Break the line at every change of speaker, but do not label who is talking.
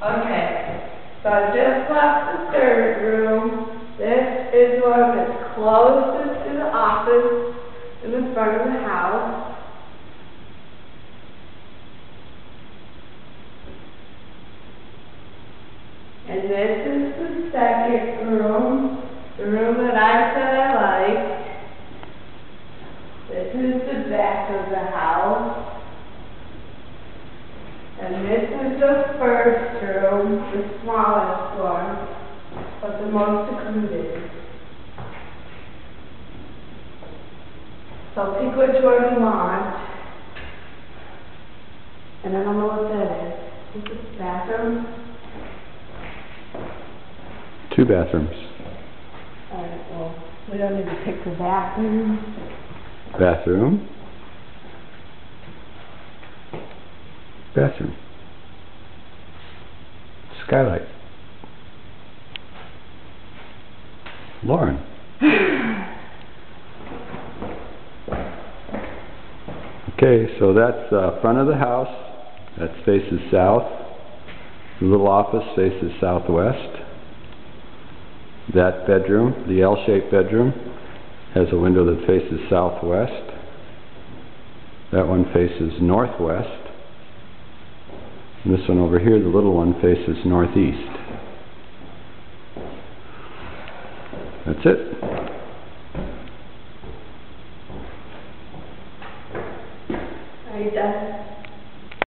Okay, so I just left the third room. This is one that's closest to the office in the front of the house. And this is the second room, the room that I said I liked. This is the back of the house. And this is the first the smallest one, but the most secluded. So pick which one you want. And I don't know what that is. Is this bathroom?
Two bathrooms.
Alright, well, we don't need to pick the bathroom.
Bathroom. Bathroom. Skylight. Lauren. Okay, so that's uh, front of the house. That faces south. The little office faces southwest. That bedroom, the L-shaped bedroom, has a window that faces southwest. That one faces northwest. This one over here, the little one, faces northeast. That's it. Are you done?